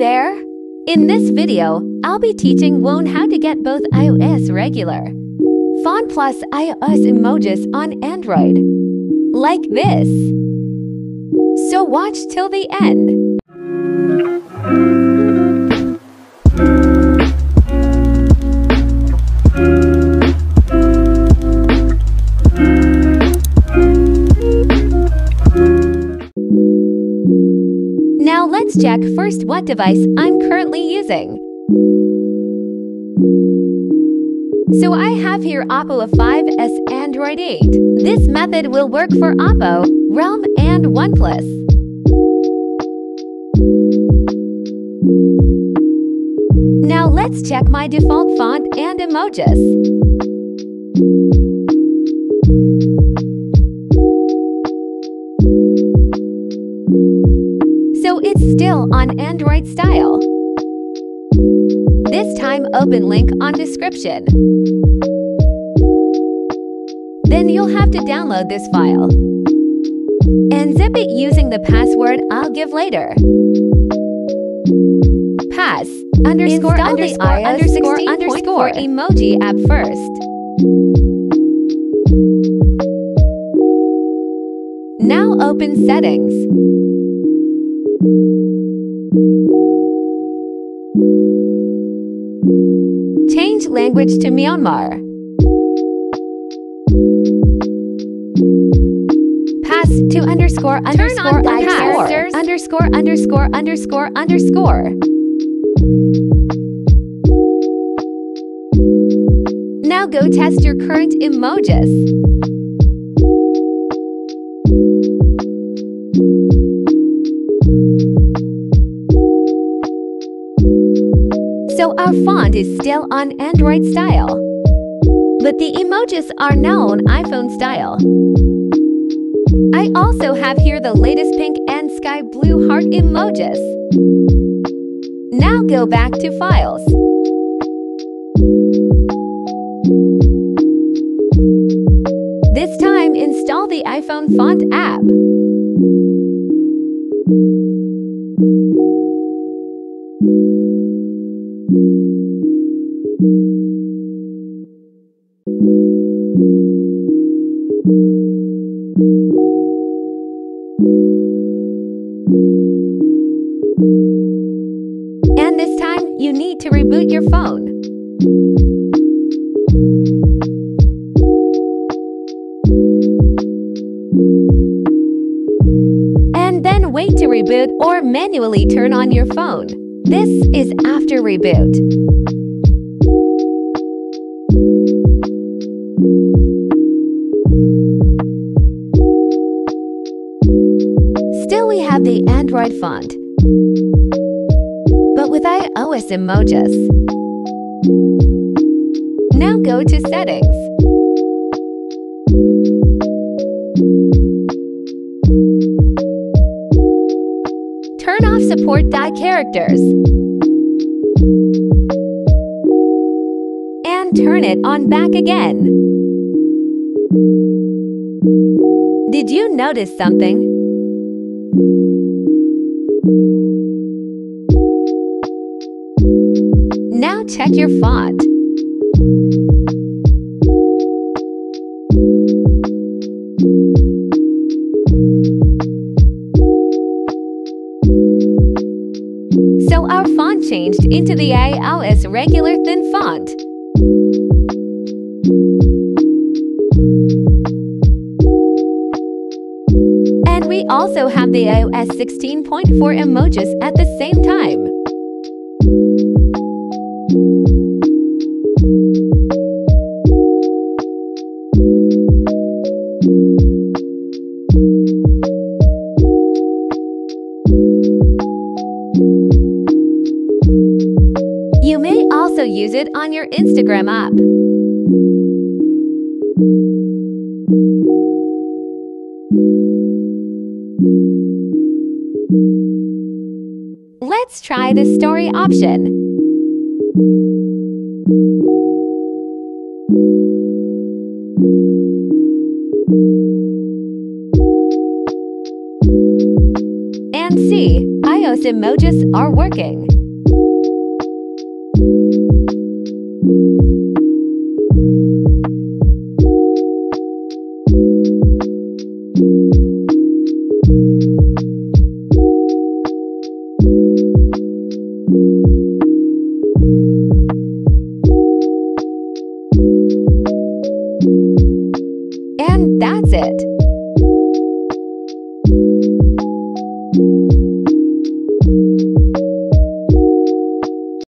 there! In this video, I'll be teaching Won how to get both iOS regular font plus iOS emojis on Android. Like this. So watch till the end. Check first what device I'm currently using. So I have here Oppo A5s Android 8. This method will work for Oppo, Realme, and OnePlus. Now let's check my default font and emojis. Still on Android style. This time open link on description. Then you'll have to download this file. And zip it using the password I'll give later. Pass underscore Install underscore iOS underscore underscore emoji app first. Now open settings. Language to Myanmar. Pass to underscore underscore the underscore characters. underscore underscore underscore underscore. Now go test your current emojis. So our font is still on Android style. But the emojis are now on iPhone style. I also have here the latest pink and sky blue heart emojis. Now go back to Files. This time install the iPhone font app. And this time, you need to reboot your phone. And then wait to reboot or manually turn on your phone. This is after reboot. The Android font, but with iOS emojis. Now go to Settings. Turn off support dai characters. And turn it on back again. Did you notice something? Now check your font. So our font changed into the iOS regular thin font. We also have the iOS 16.4 emojis at the same time. You may also use it on your Instagram app. Let's try the story option. And see, iOS emojis are working. It.